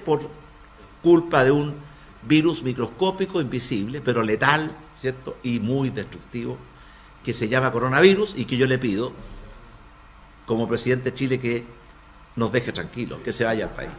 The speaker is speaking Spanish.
por culpa de un virus microscópico, invisible, pero letal, ¿cierto? Y muy destructivo, que se llama coronavirus y que yo le pido, como presidente de Chile, que nos deje tranquilos, que se vaya al país.